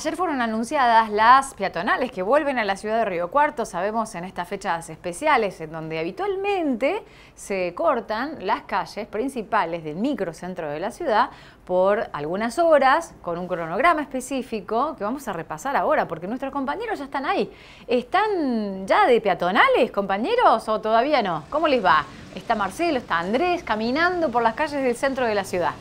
Ayer fueron anunciadas las peatonales que vuelven a la ciudad de Río Cuarto, sabemos en estas fechas especiales en donde habitualmente se cortan las calles principales del microcentro de la ciudad por algunas horas con un cronograma específico que vamos a repasar ahora porque nuestros compañeros ya están ahí. ¿Están ya de peatonales, compañeros, o todavía no? ¿Cómo les va? Está Marcelo, está Andrés caminando por las calles del centro de la ciudad.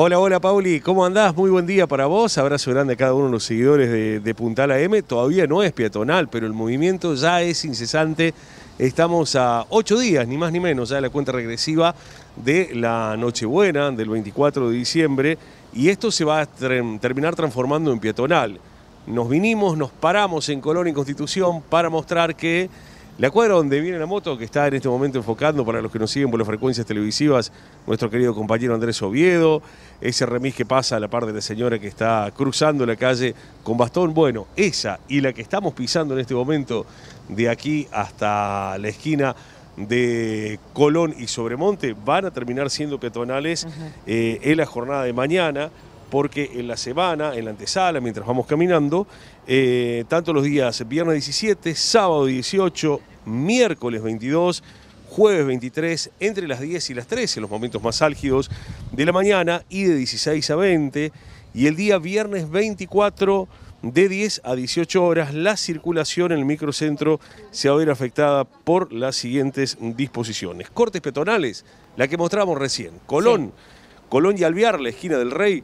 Hola, hola Pauli, ¿cómo andás? Muy buen día para vos. Abrazo grande a cada uno de los seguidores de, de Puntal AM. Todavía no es peatonal, pero el movimiento ya es incesante. Estamos a ocho días, ni más ni menos, ya de la cuenta regresiva de la Nochebuena del 24 de diciembre. Y esto se va a terminar transformando en peatonal. Nos vinimos, nos paramos en Colón y Constitución para mostrar que la cuadra donde viene la moto, que está en este momento enfocando para los que nos siguen por las frecuencias televisivas, nuestro querido compañero Andrés Oviedo, ese remis que pasa a la par de la señora que está cruzando la calle con bastón, bueno, esa y la que estamos pisando en este momento de aquí hasta la esquina de Colón y Sobremonte van a terminar siendo peatonales eh, en la jornada de mañana porque en la semana, en la antesala, mientras vamos caminando, eh, tanto los días viernes 17, sábado 18, miércoles 22, jueves 23, entre las 10 y las 13, los momentos más álgidos de la mañana, y de 16 a 20, y el día viernes 24, de 10 a 18 horas, la circulación en el microcentro se va a ver afectada por las siguientes disposiciones. Cortes peatonales, la que mostramos recién, Colón, Colón y Alvear, la esquina del Rey,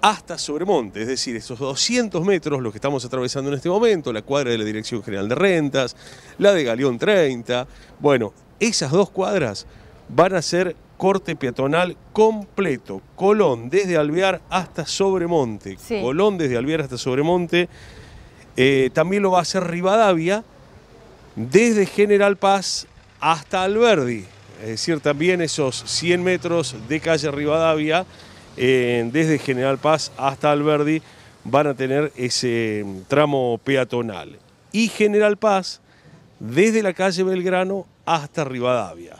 hasta Sobremonte, es decir, esos 200 metros, los que estamos atravesando en este momento, la cuadra de la Dirección General de Rentas, la de Galeón 30, bueno, esas dos cuadras van a ser corte peatonal completo. Colón desde Alvear hasta Sobremonte. Colón desde Alvear hasta Sobremonte. Eh, también lo va a hacer Rivadavia desde General Paz hasta Alberdi. Es decir, también esos 100 metros de calle Rivadavia desde General Paz hasta Alberdi van a tener ese tramo peatonal. Y General Paz desde la calle Belgrano hasta Rivadavia.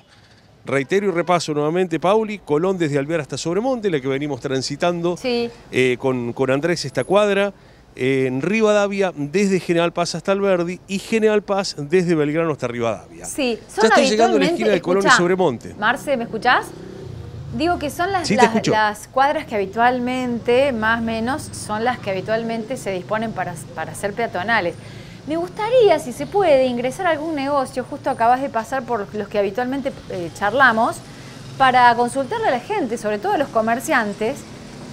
Reitero y repaso nuevamente, Pauli, Colón desde Alvear hasta Sobremonte, la que venimos transitando eh, con, con, Andrés esta cuadra, en Rivadavia desde General Paz hasta Alberdi y General Paz desde Belgrano hasta Rivadavia. Sí, ya estoy llegando a la esquina de Colón y Sobremonte. Marce, ¿me escuchás? Digo que son las, las, cuadras que habitualmente, más o menos, son las que habitualmente se disponen para, para ser peatonales. Me gustaría, si se puede, ingresar a algún negocio, justo acabas de pasar por los que habitualmente eh, charlamos, para consultarle a la gente, sobre todo a los comerciantes,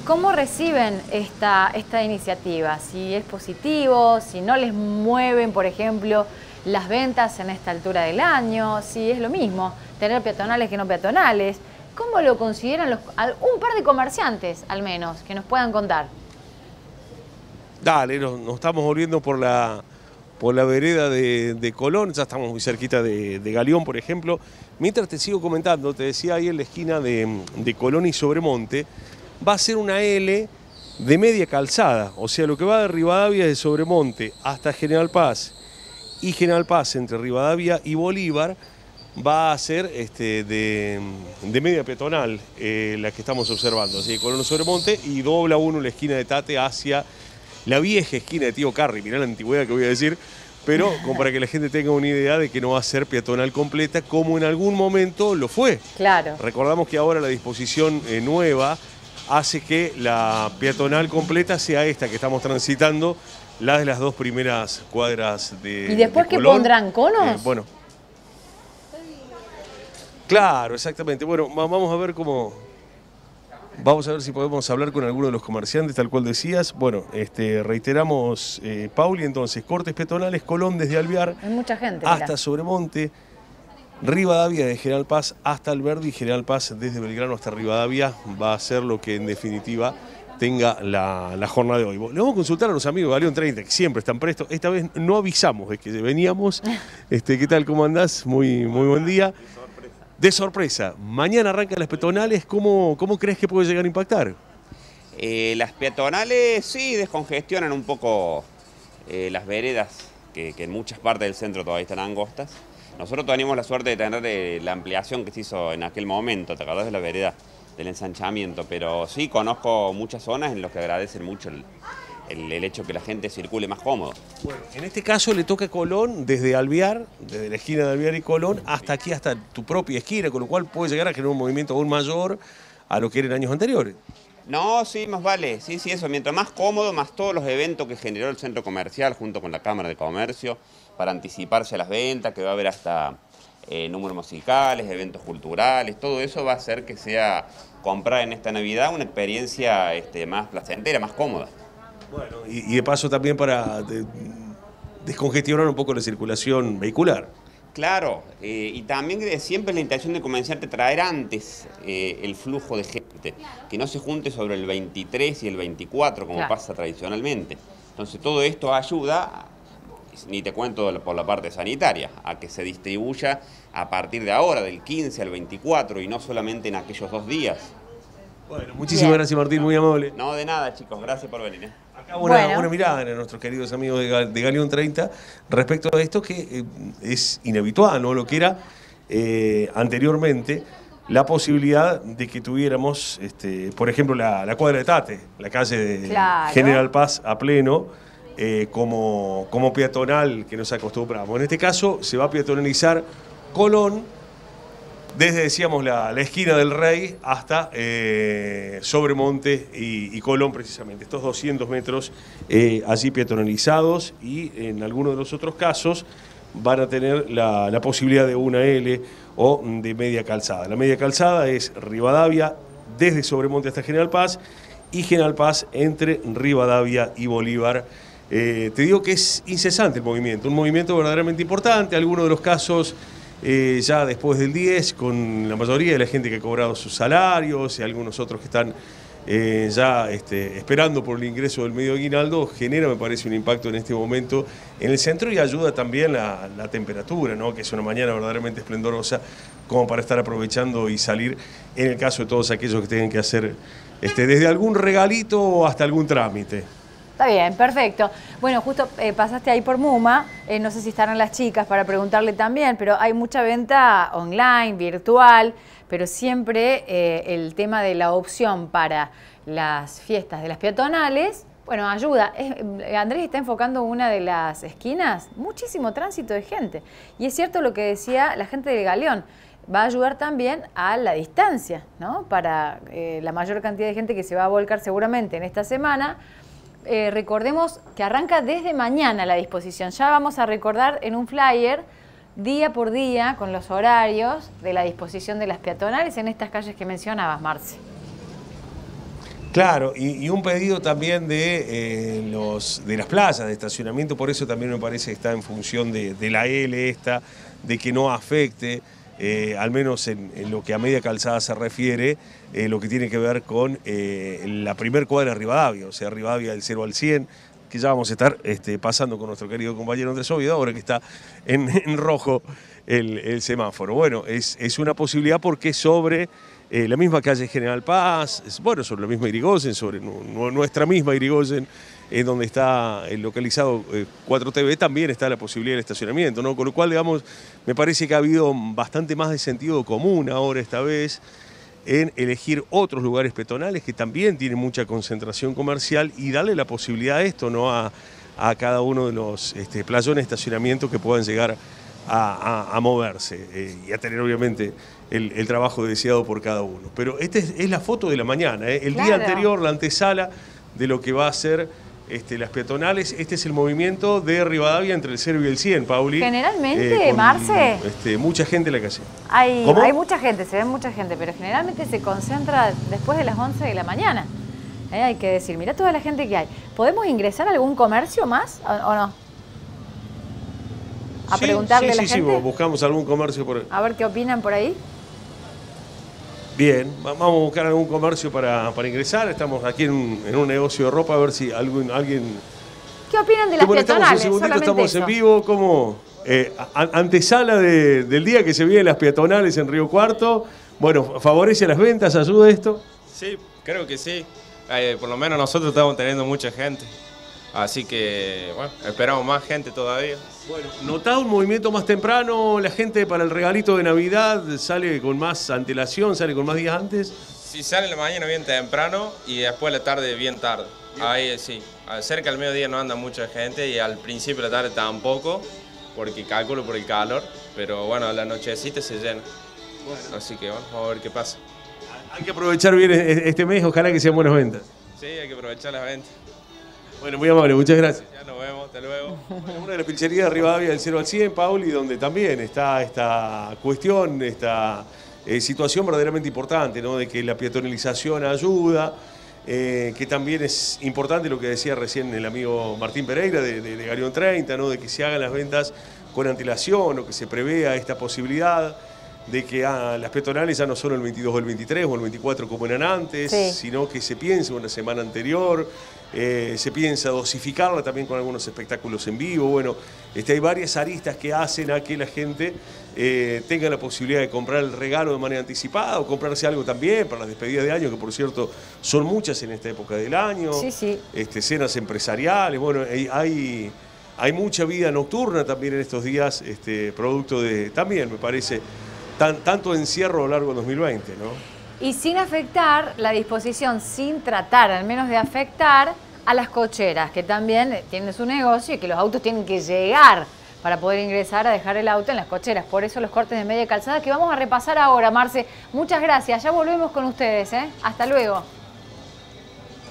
cómo reciben esta, esta iniciativa, si es positivo, si no les mueven, por ejemplo, las ventas en esta altura del año, si es lo mismo, tener peatonales que no peatonales. ¿Cómo lo consideran los, un par de comerciantes, al menos, que nos puedan contar? Dale, nos, estamos volviendo por la, por la vereda de, Colón, ya estamos muy cerquita de, Galeón, por ejemplo. Mientras te sigo comentando, te decía ahí en la esquina de, de Colón y Sobremonte, va a ser una L de media calzada, o sea, lo que va de Rivadavia de Sobremonte hasta General Paz y General Paz entre Rivadavia y Bolívar, va a ser este, de, media peatonal eh, la que estamos observando, así Colón Sobremonte y dobla uno la esquina de Tate hacia la vieja esquina de Tío Carri, mirá la antigüedad que voy a decir, pero como para que la gente tenga una idea de que no va a ser peatonal completa como en algún momento lo fue. Claro. Recordamos que ahora la disposición eh, nueva hace que la peatonal completa sea esta que estamos transitando, la de las dos primeras cuadras de ¿Y después que pondrán conos? Eh, bueno, Claro, exactamente. Bueno, vamos a ver cómo... Vamos a ver si podemos hablar con alguno de los comerciantes, tal cual decías. Bueno, este, reiteramos, eh, Pauli, entonces, cortes peatonales, Colón desde Alvear Hay mucha gente, hasta Sobremonte, Rivadavia de General Paz hasta Alberdi General Paz desde Belgrano hasta Rivadavia va a ser lo que en definitiva tenga la, jornada de hoy. Le vamos a consultar a los amigos de Galeón 30, que siempre están prestos. Esta vez no avisamos de que veníamos. Este, ¿Qué tal? ¿Cómo andás? Muy, muy buen día de sorpresa. Mañana arrancan las peatonales, ¿cómo, cómo crees que puede llegar a impactar? Eh, las peatonales sí descongestionan un poco eh, las veredas, que, en muchas partes del centro todavía están angostas. Nosotros teníamos la suerte de tener eh, la ampliación que se hizo en aquel momento, ¿te acordás de la vereda del ensanchamiento, pero sí conozco muchas zonas en las que agradecen mucho el, el, hecho que la gente circule más cómodo. Bueno, en este caso le toca Colón desde Alvear, desde la esquina de Alvear y Colón, hasta aquí, hasta tu propia esquina, con lo cual puede llegar a generar un movimiento aún mayor a lo que era en años anteriores. No, sí, más vale, sí, sí, eso. Mientras más cómodo, más todos los eventos que generó el centro comercial junto con la Cámara de Comercio para anticiparse a las ventas, que va a haber hasta eh, números musicales, eventos culturales, todo eso va a hacer que sea comprar en esta Navidad una experiencia este, más placentera, más cómoda. Bueno, y, de paso también para descongestionar un poco la circulación vehicular. Claro, eh, y también siempre la intención de comenzarte a traer antes eh, el flujo de gente, que no se junte sobre el 23 y el 24 como pasa tradicionalmente. Entonces todo esto ayuda, ni te cuento por la parte sanitaria, a que se distribuya a partir de ahora, del 15 al 24 y no solamente en aquellos dos días. Bueno, muchísimas gracias Martín, muy amable. No, de nada chicos, gracias por venir. ¿eh? Una, mirada en nuestros queridos amigos de, Galeón 30 respecto a esto que eh, es inhabitual, ¿no? Lo que era eh, anteriormente la posibilidad de que tuviéramos, este, por ejemplo, la, cuadra de Tate, la calle de General Paz a pleno, eh, como, como peatonal que nos acostumbramos. En este caso se va a peatonalizar Colón, desde, decíamos, la, esquina del Rey hasta eh, Sobremonte y, Colón, precisamente. Estos 200 metros eh, allí peatonalizados y en algunos de los otros casos van a tener la, posibilidad de una L o de media calzada. La media calzada es Rivadavia desde Sobremonte hasta General Paz y General Paz entre Rivadavia y Bolívar. Eh, te digo que es incesante el movimiento, un movimiento verdaderamente importante. Algunos de los casos eh, ya después del 10, con la mayoría de la gente que ha cobrado sus salarios y algunos otros que están eh, ya este, esperando por el ingreso del medio aguinaldo, genera, me parece, un impacto en este momento en el centro y ayuda también la, temperatura, ¿no? que es una mañana verdaderamente esplendorosa como para estar aprovechando y salir en el caso de todos aquellos que tengan que hacer este, desde algún regalito hasta algún trámite. Está bien, perfecto. Bueno, justo eh, pasaste ahí por Muma, eh, no sé si estarán las chicas para preguntarle también, pero hay mucha venta online, virtual, pero siempre eh, el tema de la opción para las fiestas de las peatonales, bueno, ayuda. Andrés está enfocando una de las esquinas, muchísimo tránsito de gente. Y es cierto lo que decía la gente del Galeón va a ayudar también a la distancia, ¿no? Para la mayor cantidad de gente que se va a volcar seguramente en esta semana eh, recordemos que arranca desde mañana la disposición. Ya vamos a recordar en un flyer día por día con los horarios de la disposición de las peatonales en estas calles que mencionabas, Marce. Claro, y, un pedido también de, eh, los, de las plazas de estacionamiento, por eso también me parece que está en función de, de la L esta, de que no afecte eh, al menos en, lo que a media calzada se refiere, eh, lo que tiene que ver con eh, la primer cuadra de Rivadavia, o sea, Rivadavia del 0 al 100, que ya vamos a estar este, pasando con nuestro querido compañero Andrés Oviedo, ahora que está en, rojo el, semáforo. Bueno, es, es, una posibilidad porque sobre la misma calle General Paz, bueno, sobre la misma Irigoyen, sobre nuestra misma Irigoyen, en donde está localizado 4TV, eh, también está la posibilidad del estacionamiento, ¿no? Con lo cual, digamos, me parece que ha habido bastante más de sentido común ahora esta vez en elegir otros lugares peatonales que también tienen mucha concentración comercial y darle la posibilidad a esto, ¿no? A, cada uno de los este, playones de estacionamiento que puedan llegar a, moverse eh, y a tener obviamente el, trabajo deseado por cada uno. Pero esta es, la foto de la mañana, ¿eh? el día anterior, la antesala de lo que va a ser este, las peatonales. Este es el movimiento de Rivadavia entre el 0 y el 100, Pauli. Generalmente, eh, Marce. Este, mucha gente en la calle. Hay, hay mucha gente, se ve mucha gente, pero generalmente se concentra después de las 11 de la mañana. Eh, hay que decir, mira toda la gente que hay. ¿Podemos ingresar a algún comercio más o, no? A preguntarle a la gente. Sí, buscamos algún comercio por ahí. A ver qué opinan por ahí. Bien, vamos a buscar algún comercio para, ingresar. Estamos aquí en un, negocio de ropa a ver si algún, alguien... ¿Qué opinan de las peatonales? Estamos, un estamos en vivo, como eh, antesala del día que se vienen las peatonales en Río Cuarto. Bueno, ¿favorece las ventas? ¿Ayuda esto? Sí, creo que sí. Eh, por lo menos nosotros estamos teniendo mucha gente. Así que, bueno, esperamos más gente todavía. Bueno, ¿notado un movimiento más temprano? ¿La gente para el regalito de Navidad sale con más antelación, sale con más días antes? Si sale la mañana bien temprano y después la tarde bien tarde. Ahí sí. Cerca del mediodía no anda mucha gente y al principio de la tarde tampoco, porque calculo por el calor. Pero bueno, la nochecita se llena. Así que vamos a ver qué pasa. Hay que aprovechar bien e-, este mes, ojalá que sean buenas ventas. Sí, hay que aprovechar las ventas. Bueno, muy amable, muchas gracias. Ya nos vemos, hasta luego. una de las pilcherías de Rivadavia del 0 al 100, Pauli, donde también está esta cuestión, esta eh, situación verdaderamente importante, ¿no? De que la peatonalización ayuda, eh, que también es importante lo que decía recién el amigo Martín Pereira de, de, Garión 30, ¿no? De que se hagan las ventas con antelación o que se prevea esta posibilidad de que ah, las peatonales ya no son el 22 o el 23 o el 24 como eran antes, sino que se piensa una semana anterior, eh, se piensa dosificarla también con algunos espectáculos en vivo. Bueno, este, hay varias aristas que hacen a que la gente eh, tenga la posibilidad de comprar el regalo de manera anticipada o comprarse algo también para las despedidas de año, que por cierto son muchas en esta época del año. Sí, sí. Este, cenas empresariales, bueno, hay, hay mucha vida nocturna también en estos días, este, producto de, también me parece, tanto encierro a lo largo de 2020, ¿no? Y sin afectar la disposición, sin tratar al menos de afectar a las cocheras, que también tienen su negocio y que los autos tienen que llegar para poder ingresar a dejar el auto en las cocheras. Por eso los cortes de media calzada que vamos a repasar ahora, Marce. Muchas gracias. Ya volvemos con ustedes. ¿eh? Hasta luego.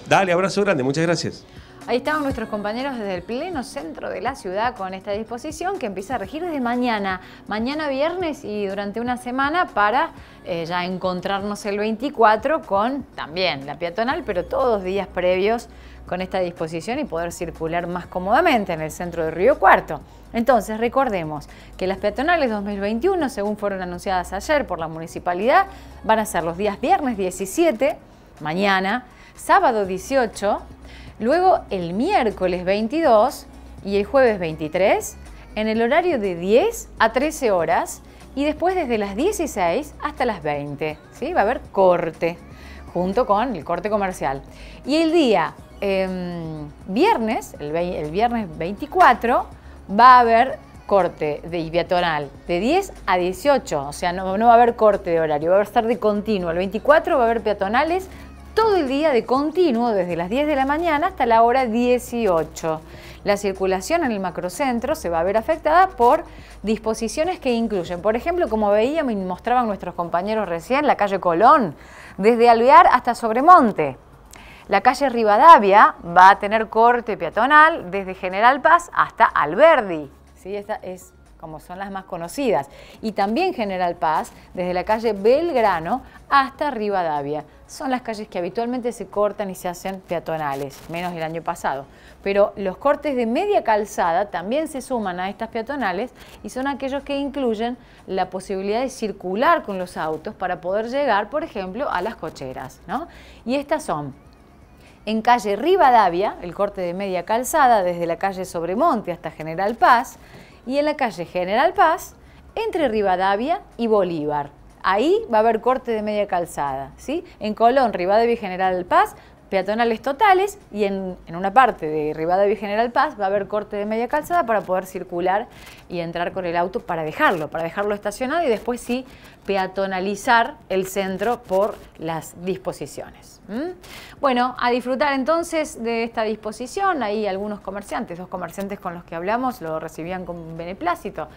Dale, abrazo grande. Muchas gracias. Ahí estaban nuestros compañeros desde el pleno centro de la ciudad con esta disposición que empieza a regir desde mañana, mañana viernes y durante una semana para eh, ya encontrarnos el 24 con también la peatonal, pero todos días previos con esta disposición y poder circular más cómodamente en el centro de Río Cuarto. Entonces, recordemos que las peatonales 2021, según fueron anunciadas ayer por la municipalidad, van a ser los días viernes 17, mañana, sábado 18, Luego el miércoles 22 y el jueves 23 en el horario de 10 a 13 horas y después desde las 16 hasta las 20. ¿sí? Va a haber corte junto con el corte comercial. Y el día em, viernes, el, viernes 24, va a haber corte de peatonal de 10 a 18, o sea, no, no, va a haber corte de horario, va a estar de continuo. El 24 va a haber peatonales todo el día de continuo, desde las 10 de la mañana hasta la hora 18. La circulación en el macrocentro se va a ver afectada por disposiciones que incluyen, por ejemplo, como veíamos y mostraban nuestros compañeros recién, la calle Colón, desde Alvear hasta Sobremonte. La calle Rivadavia va a tener corte peatonal desde General Paz hasta Alberdi. ¿Sí? Esta es como son las más conocidas. Y también General Paz, desde la calle Belgrano hasta Rivadavia. Son las calles que habitualmente se cortan y se hacen peatonales, menos el año pasado. Pero los cortes de media calzada también se suman a estas peatonales y son aquellos que incluyen la posibilidad de circular con los autos para poder llegar, por ejemplo, a las cocheras. ¿no? Y estas son en calle Rivadavia, el corte de media calzada desde la calle Sobremonte hasta General Paz, y en la calle General Paz, entre Rivadavia y Bolívar. Ahí va a haber corte de media calzada. ¿sí? En Colón, Rivadavia y General Paz, peatonales totales y en, una parte de Rivadavia y General Paz va a haber corte de media calzada para poder circular y entrar con el auto para dejarlo, para dejarlo estacionado y después sí peatonalizar el centro por las disposiciones. Bueno, a disfrutar entonces de esta disposición, ahí algunos comerciantes, dos comerciantes con los que hablamos lo recibían con beneplácito.